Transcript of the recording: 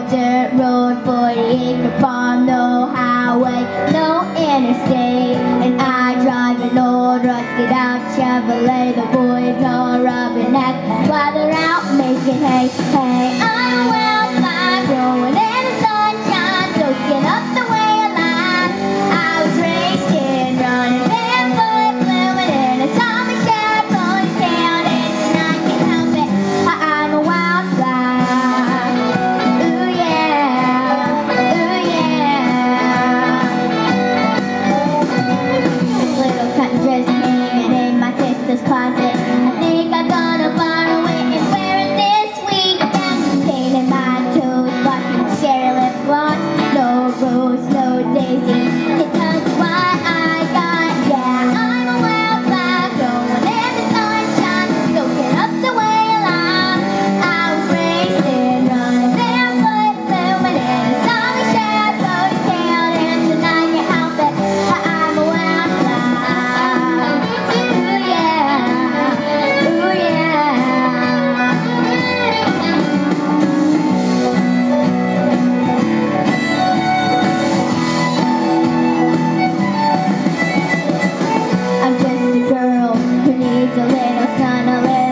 dirt road, 48 upon no highway, no interstate. And I drive an old rusted out Chevrolet. The boys are rubbing necks while they're out making hay. hay. gonna let